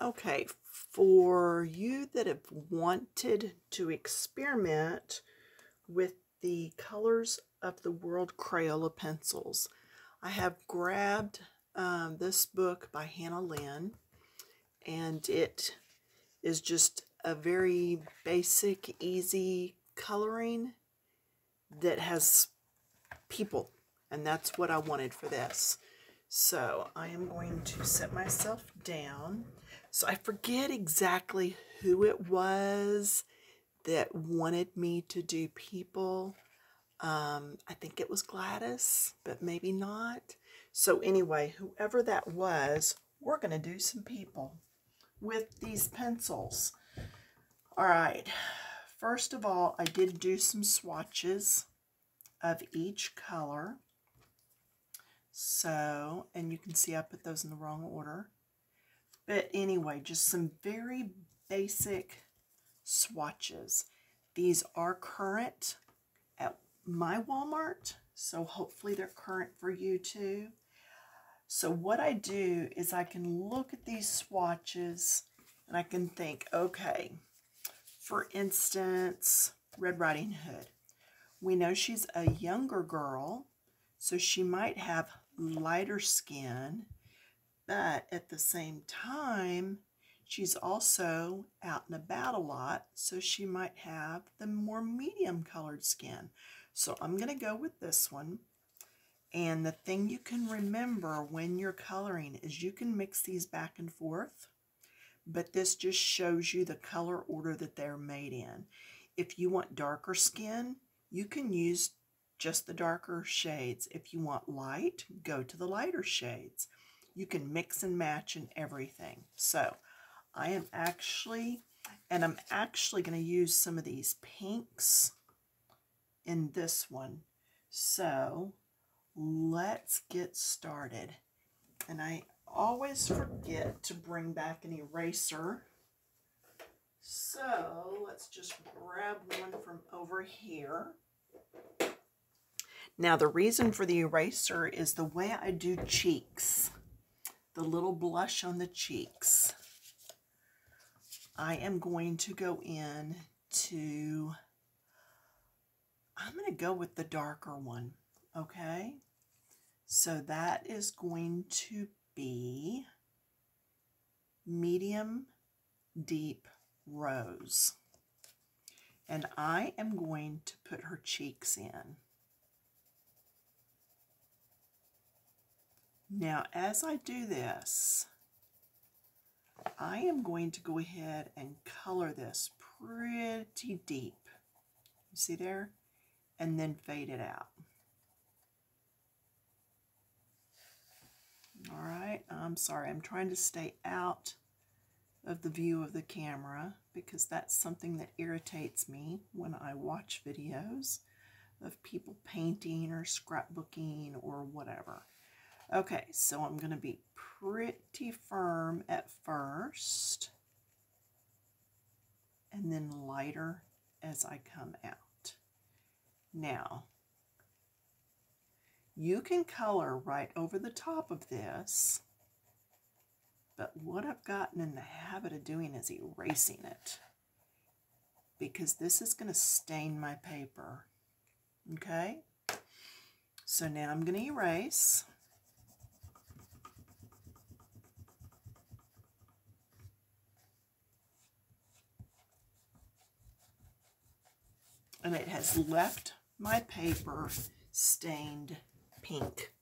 Okay, for you that have wanted to experiment with the colors of the world Crayola pencils, I have grabbed um, this book by Hannah Lynn, and it is just a very basic, easy coloring that has people, and that's what I wanted for this. So I am going to set myself down. So I forget exactly who it was that wanted me to do people. Um, I think it was Gladys, but maybe not. So anyway, whoever that was, we're going to do some people with these pencils. All right. First of all, I did do some swatches of each color. So, and you can see I put those in the wrong order. But anyway, just some very basic swatches. These are current at my Walmart, so hopefully they're current for you too. So what I do is I can look at these swatches and I can think, okay, for instance, Red Riding Hood. We know she's a younger girl, so she might have lighter skin, but at the same time, she's also out and about a lot, so she might have the more medium colored skin. So I'm going to go with this one. And the thing you can remember when you're coloring is you can mix these back and forth, but this just shows you the color order that they're made in. If you want darker skin, you can use just the darker shades. If you want light, go to the lighter shades. You can mix and match and everything. So I am actually, and I'm actually going to use some of these pinks in this one. So let's get started. And I always forget to bring back an eraser. So let's just grab one from over here. Now, the reason for the eraser is the way I do cheeks, the little blush on the cheeks. I am going to go in to, I'm going to go with the darker one, okay? So that is going to be medium deep rose. And I am going to put her cheeks in. Now, as I do this, I am going to go ahead and color this pretty deep. You see there? And then fade it out. All right, I'm sorry, I'm trying to stay out of the view of the camera because that's something that irritates me when I watch videos of people painting or scrapbooking or whatever. Okay, so I'm going to be pretty firm at first and then lighter as I come out. Now, you can color right over the top of this, but what I've gotten in the habit of doing is erasing it because this is going to stain my paper. Okay? So now I'm going to erase. And it has left my paper stained pink.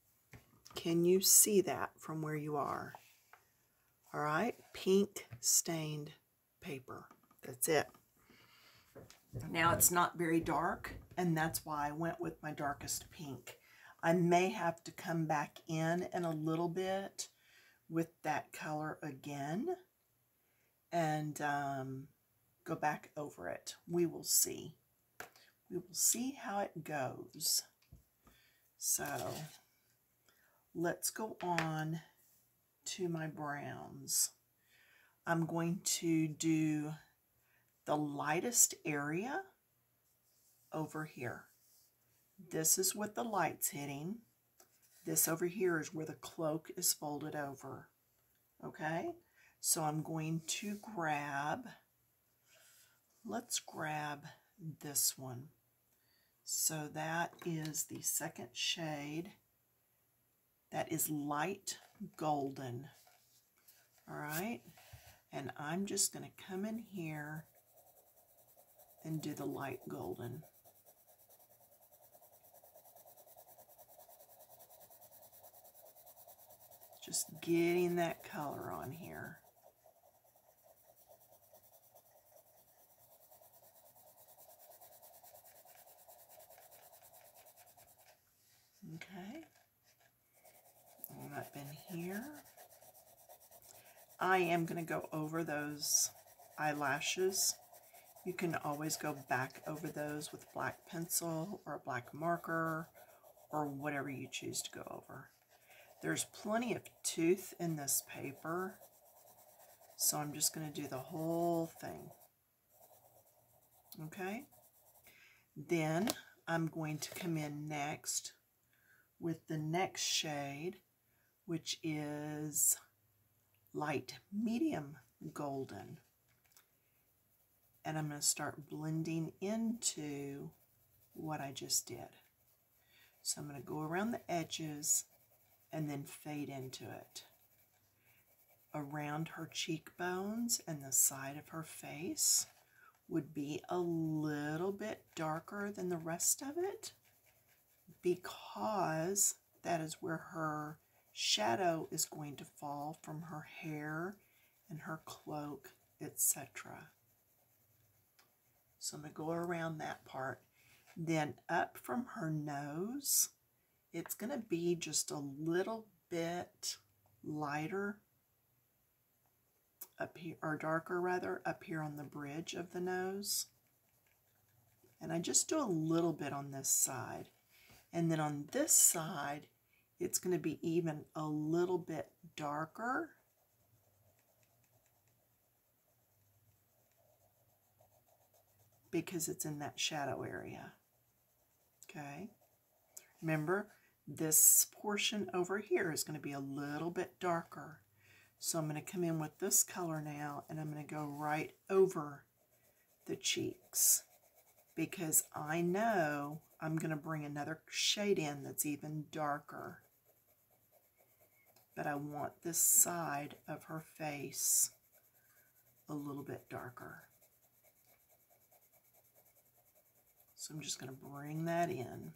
Can you see that from where you are? All right, pink stained paper. That's it. Now it's not very dark, and that's why I went with my darkest pink. I may have to come back in in a little bit with that color again and um, go back over it. We will see we will see how it goes. So let's go on to my browns. I'm going to do the lightest area over here. This is what the light's hitting. This over here is where the cloak is folded over. Okay? So I'm going to grab, let's grab this one. So that is the second shade. That is light golden. All right. And I'm just going to come in here and do the light golden. Just getting that color on here. Okay. And up in here. I am going to go over those eyelashes. You can always go back over those with black pencil or a black marker or whatever you choose to go over. There's plenty of tooth in this paper, so I'm just going to do the whole thing. Okay? Then I'm going to come in next with the next shade, which is light medium golden. And I'm going to start blending into what I just did. So I'm going to go around the edges and then fade into it. Around her cheekbones and the side of her face would be a little bit darker than the rest of it because that is where her shadow is going to fall from her hair and her cloak, etc. So I'm going to go around that part. Then up from her nose, it's going to be just a little bit lighter up here, or darker rather, up here on the bridge of the nose. And I just do a little bit on this side. And then on this side, it's going to be even a little bit darker. Because it's in that shadow area. Okay. Remember, this portion over here is going to be a little bit darker. So I'm going to come in with this color now, and I'm going to go right over the cheeks because I know I'm going to bring another shade in that's even darker. But I want this side of her face a little bit darker. So I'm just going to bring that in.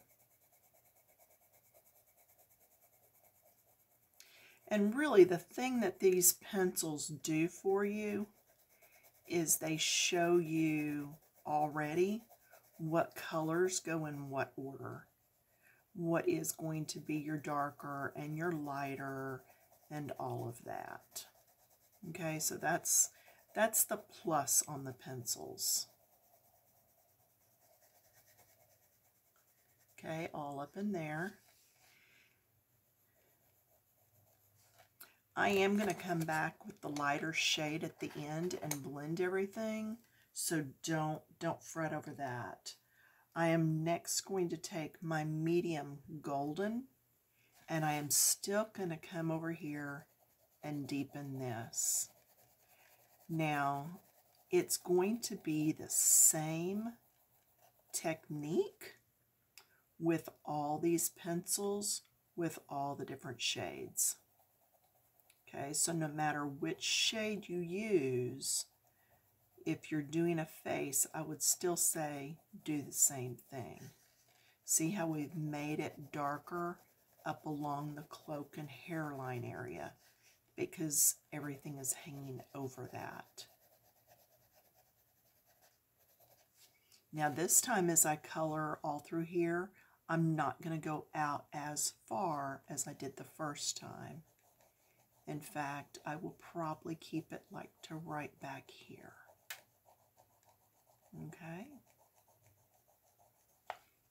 And really the thing that these pencils do for you is they show you already what colors go in what order. What is going to be your darker and your lighter and all of that. Okay, so that's that's the plus on the pencils. Okay, all up in there. I am going to come back with the lighter shade at the end and blend everything. So don't, don't fret over that. I am next going to take my medium golden and I am still going to come over here and deepen this. Now, it's going to be the same technique with all these pencils with all the different shades. Okay, so no matter which shade you use, if you're doing a face, I would still say do the same thing. See how we've made it darker up along the cloak and hairline area because everything is hanging over that. Now this time as I color all through here, I'm not going to go out as far as I did the first time. In fact, I will probably keep it like to right back here. Okay.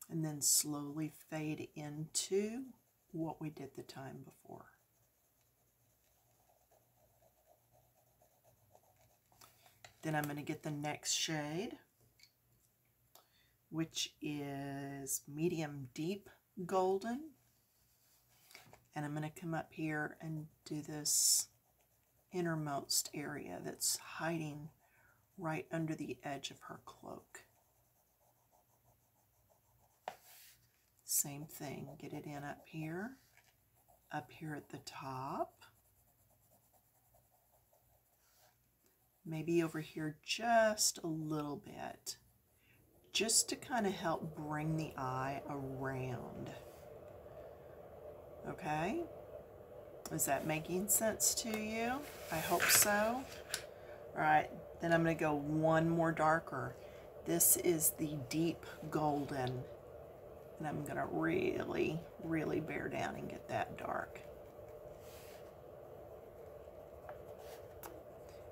And then slowly fade into what we did the time before. Then I'm going to get the next shade, which is medium deep golden. And I'm going to come up here and do this innermost area that's hiding right under the edge of her cloak. Same thing, get it in up here, up here at the top. Maybe over here just a little bit, just to kind of help bring the eye around. Okay? Is that making sense to you? I hope so. All right, then I'm going to go one more darker. This is the deep golden. And I'm going to really, really bear down and get that dark.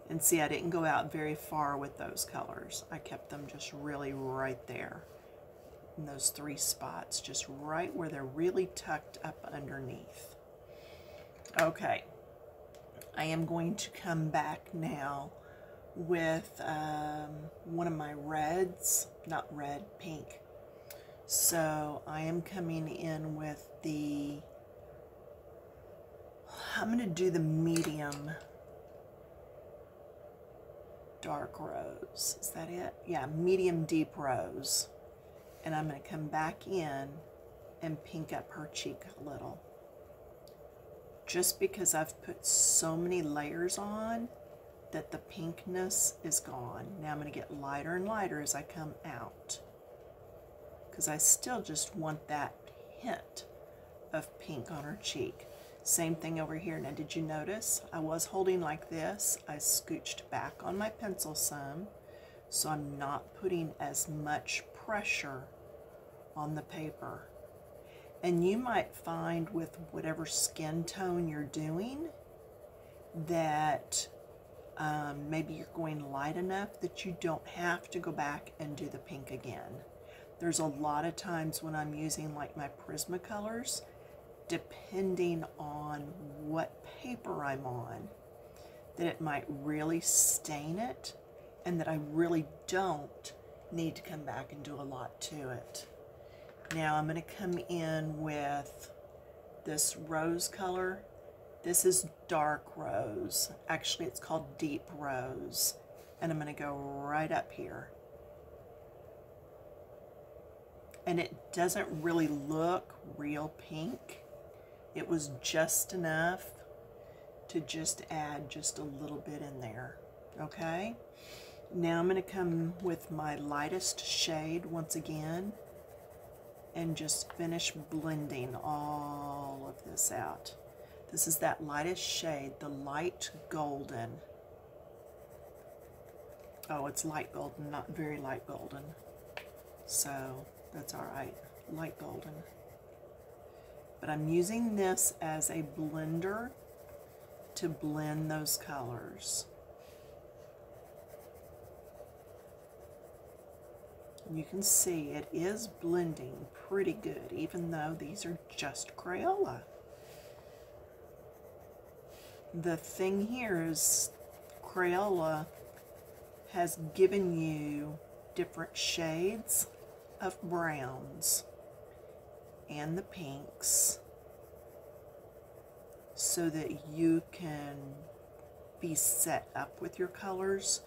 And see, I didn't go out very far with those colors. I kept them just really right there. In those three spots, just right where they're really tucked up underneath. Okay, I am going to come back now with um, one of my reds, not red, pink. So I am coming in with the, I'm going to do the medium dark rose. Is that it? Yeah, medium deep rose. And I'm going to come back in and pink up her cheek a little just because I've put so many layers on that the pinkness is gone. Now I'm going to get lighter and lighter as I come out because I still just want that hint of pink on her cheek. Same thing over here. Now did you notice I was holding like this? I scooched back on my pencil some so I'm not putting as much pressure on the paper. And you might find with whatever skin tone you're doing that um, maybe you're going light enough that you don't have to go back and do the pink again. There's a lot of times when I'm using like my Prismacolors, depending on what paper I'm on, that it might really stain it and that I really don't need to come back and do a lot to it. Now I'm going to come in with this rose color. This is dark rose. Actually, it's called deep rose. And I'm going to go right up here. And it doesn't really look real pink. It was just enough to just add just a little bit in there. Okay? Now I'm going to come with my lightest shade once again and just finish blending all of this out. This is that lightest shade, the light golden. Oh, it's light golden, not very light golden. So that's all right, light golden. But I'm using this as a blender to blend those colors. you can see it is blending pretty good, even though these are just Crayola. The thing here is Crayola has given you different shades of browns and the pinks so that you can be set up with your colors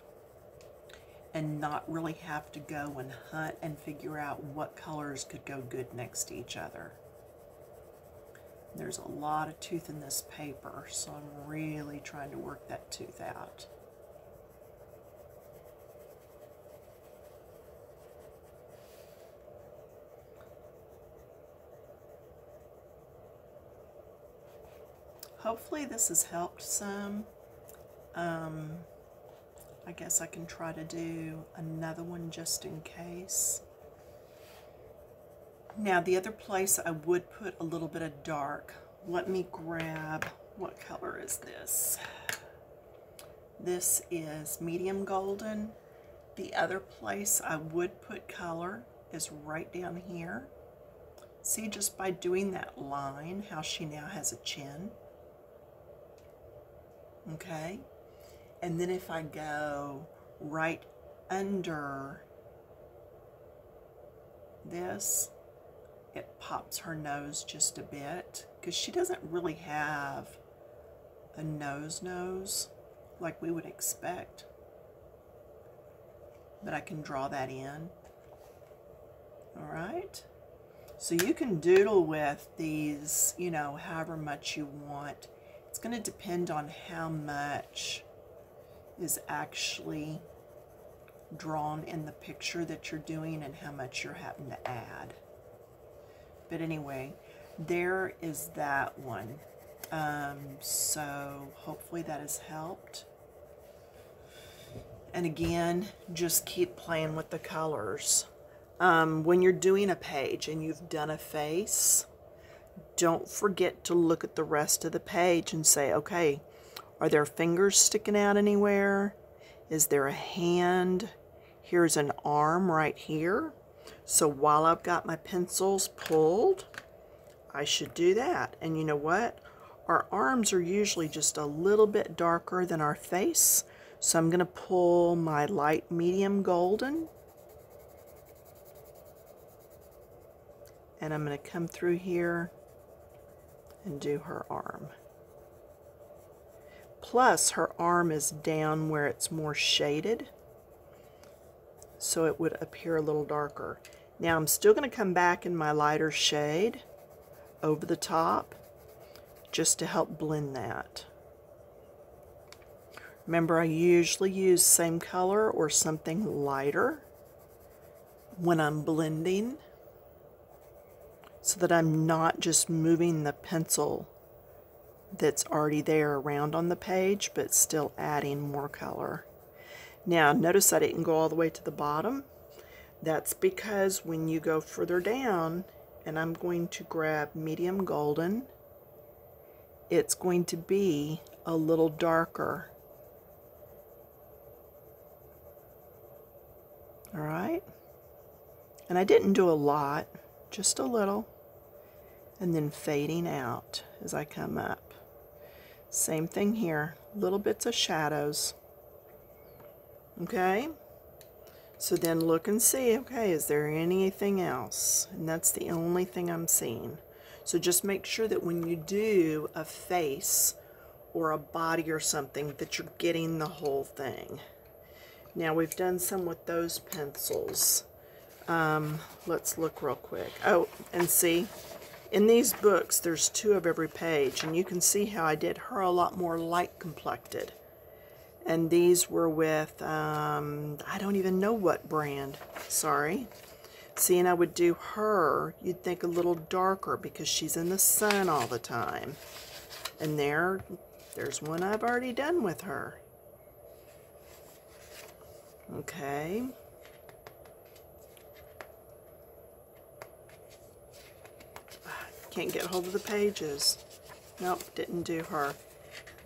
and not really have to go and hunt and figure out what colors could go good next to each other. There's a lot of tooth in this paper, so I'm really trying to work that tooth out. Hopefully this has helped some. Um, I guess I can try to do another one just in case. Now the other place I would put a little bit of dark. Let me grab, what color is this? This is medium golden. The other place I would put color is right down here. See, just by doing that line, how she now has a chin. Okay. And then if I go right under this, it pops her nose just a bit because she doesn't really have a nose nose. like we would expect. But I can draw that in. All right. So you can doodle with these, you know, however much you want. It's going to depend on how much is actually drawn in the picture that you're doing and how much you're having to add. But anyway, there is that one. Um, so hopefully that has helped. And again, just keep playing with the colors. Um, when you're doing a page and you've done a face, don't forget to look at the rest of the page and say, okay, are there fingers sticking out anywhere? Is there a hand? Here's an arm right here. So while I've got my pencils pulled, I should do that. And you know what? Our arms are usually just a little bit darker than our face. So I'm going to pull my light medium golden. And I'm going to come through here and do her arm. Plus her arm is down where it's more shaded. So it would appear a little darker. Now I'm still going to come back in my lighter shade over the top just to help blend that. Remember, I usually use same color or something lighter when I'm blending so that I'm not just moving the pencil that's already there around on the page, but still adding more color. Now, notice I didn't go all the way to the bottom. That's because when you go further down, and I'm going to grab medium golden, it's going to be a little darker. All right. And I didn't do a lot, just a little. And then fading out as I come up. Same thing here, little bits of shadows. Okay. So then look and see, okay, is there anything else? And that's the only thing I'm seeing. So just make sure that when you do a face or a body or something that you're getting the whole thing. Now we've done some with those pencils. Um, let's look real quick. Oh, and see, in these books there's two of every page and you can see how I did her a lot more light complected and these were with, um, I don't even know what brand, sorry. Seeing I would do her, you'd think a little darker because she's in the sun all the time. And there, there's one I've already done with her. Okay. Can't get hold of the pages. Nope, didn't do her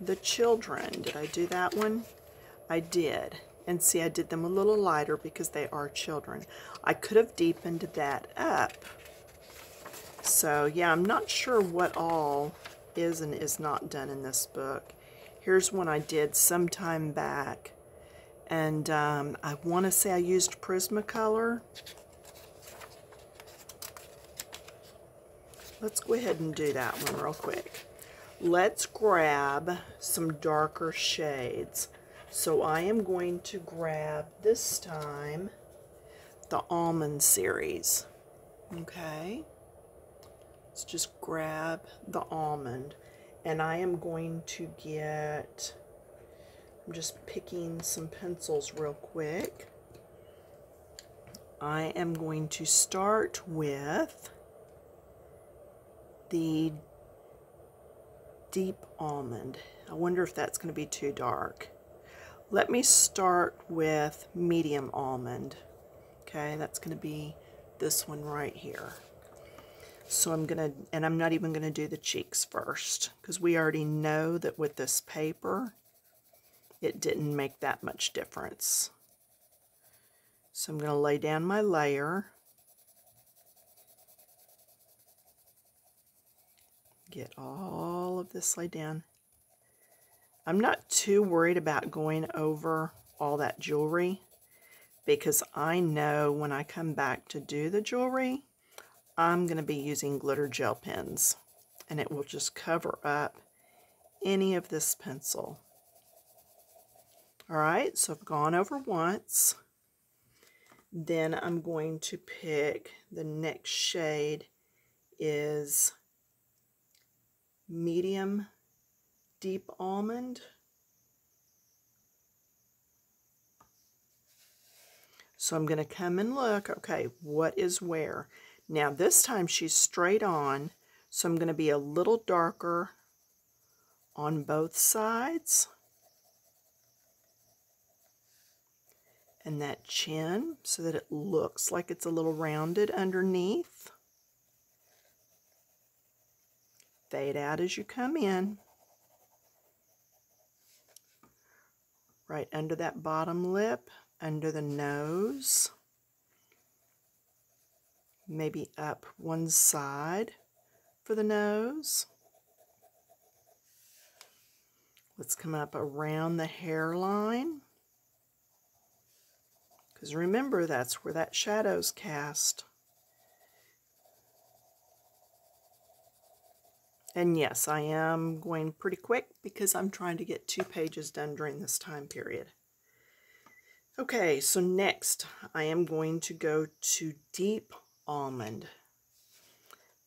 the children. Did I do that one? I did. And see, I did them a little lighter because they are children. I could have deepened that up. So, yeah, I'm not sure what all is and is not done in this book. Here's one I did some time back. And um, I want to say I used Prismacolor. Let's go ahead and do that one real quick let's grab some darker shades. So I am going to grab this time the Almond series. Okay. Let's just grab the almond. And I am going to get, I'm just picking some pencils real quick. I am going to start with the deep almond. I wonder if that's going to be too dark. Let me start with medium almond. Okay, that's going to be this one right here. So I'm going to, and I'm not even going to do the cheeks first because we already know that with this paper, it didn't make that much difference. So I'm going to lay down my layer. Get all of this laid down. I'm not too worried about going over all that jewelry because I know when I come back to do the jewelry, I'm going to be using glitter gel pens and it will just cover up any of this pencil. All right, so I've gone over once. Then I'm going to pick the next shade is medium deep almond. So I'm going to come and look, okay, what is where? Now this time she's straight on, so I'm going to be a little darker on both sides. And that chin so that it looks like it's a little rounded underneath. Fade out as you come in. Right under that bottom lip under the nose, maybe up one side for the nose. Let's come up around the hairline. Because remember, that's where that shadow's cast. And yes, I am going pretty quick because I'm trying to get two pages done during this time period. Okay, so next I am going to go to Deep Almond.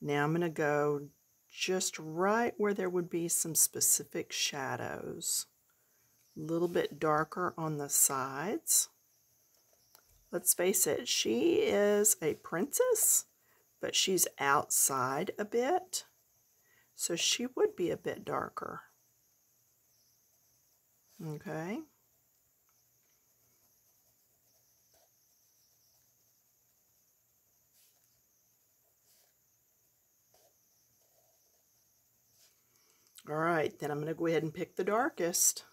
Now I'm going to go just right where there would be some specific shadows. A little bit darker on the sides. Let's face it, she is a princess, but she's outside a bit. So she would be a bit darker. Okay. All right, then I'm going to go ahead and pick the darkest.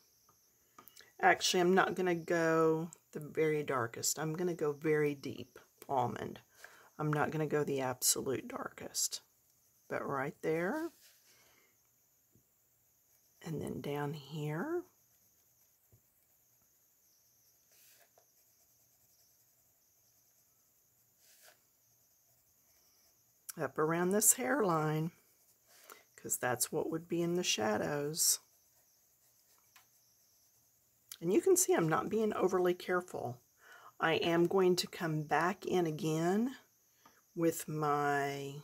Actually, I'm not going to go the very darkest. I'm going to go very deep almond. I'm not going to go the absolute darkest. But right there. And then down here. Up around this hairline because that's what would be in the shadows. And you can see I'm not being overly careful. I am going to come back in again with my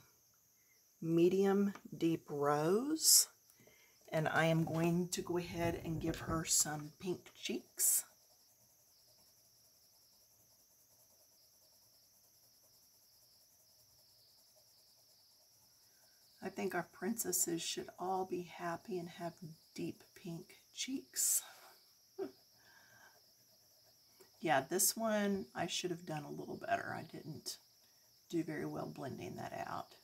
medium deep rose. And I am going to go ahead and give her some pink cheeks. I think our princesses should all be happy and have deep pink cheeks. yeah, this one I should have done a little better. I didn't do very well blending that out.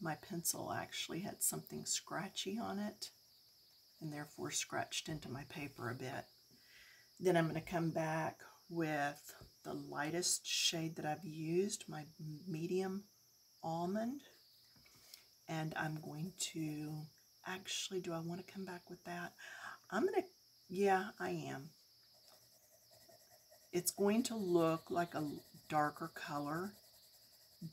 My pencil actually had something scratchy on it and therefore scratched into my paper a bit. Then I'm going to come back with the lightest shade that I've used, my medium almond. And I'm going to actually do I want to come back with that? I'm gonna yeah I am. It's going to look like a darker color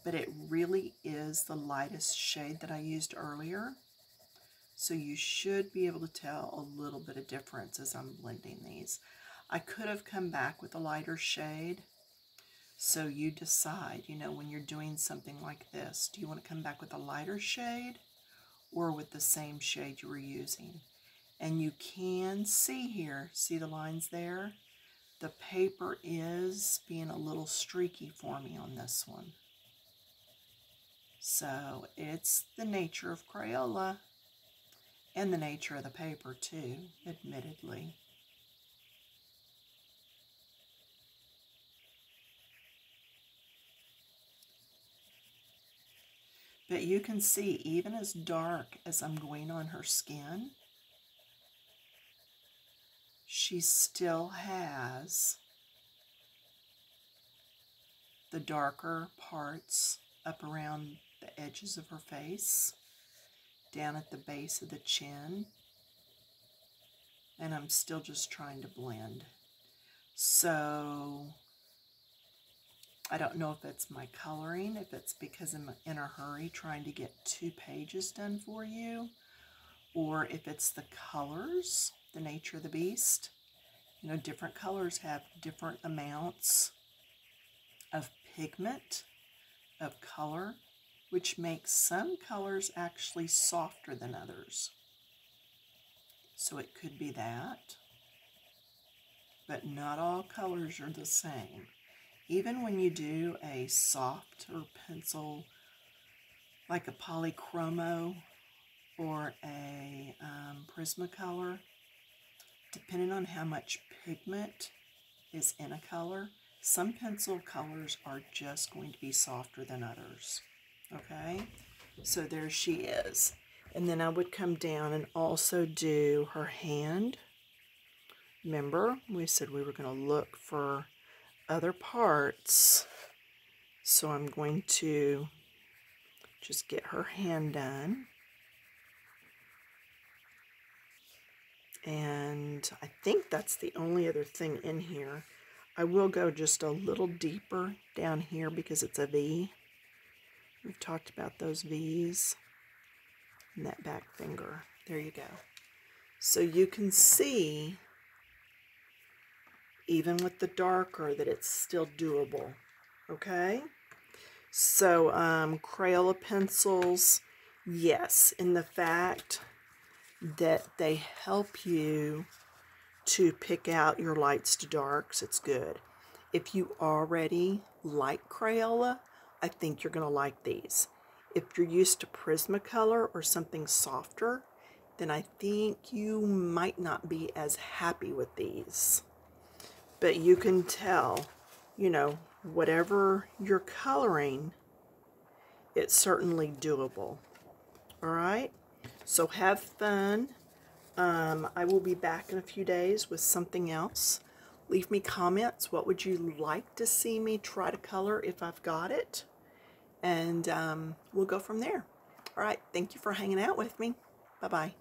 but it really is the lightest shade that I used earlier so you should be able to tell a little bit of difference as I'm blending these I could have come back with a lighter shade so you decide, you know, when you're doing something like this, do you want to come back with a lighter shade or with the same shade you were using? And you can see here, see the lines there? The paper is being a little streaky for me on this one. So it's the nature of Crayola and the nature of the paper too, admittedly. But you can see, even as dark as I'm going on her skin, she still has the darker parts up around the edges of her face, down at the base of the chin, and I'm still just trying to blend. So I don't know if it's my coloring, if it's because I'm in a hurry trying to get two pages done for you, or if it's the colors, the nature of the beast. You know, different colors have different amounts of pigment, of color, which makes some colors actually softer than others. So it could be that. But not all colors are the same. Even when you do a softer pencil, like a polychromo or a um, Prismacolor, depending on how much pigment is in a color, some pencil colors are just going to be softer than others. Okay, so there she is. And then I would come down and also do her hand. Remember, we said we were going to look for other parts. So I'm going to just get her hand done. And I think that's the only other thing in here. I will go just a little deeper down here because it's a V. We've talked about those V's and that back finger. There you go. So you can see, even with the darker, that it's still doable. Okay? So, um, Crayola pencils, yes, in the fact that they help you to pick out your lights to darks, it's good. If you already like Crayola, I think you're going to like these. If you're used to Prismacolor or something softer, then I think you might not be as happy with these. But you can tell, you know, whatever you're coloring, it's certainly doable. All right? So have fun. Um, I will be back in a few days with something else. Leave me comments. What would you like to see me try to color if I've got it? And um, we'll go from there. All right. Thank you for hanging out with me. Bye-bye.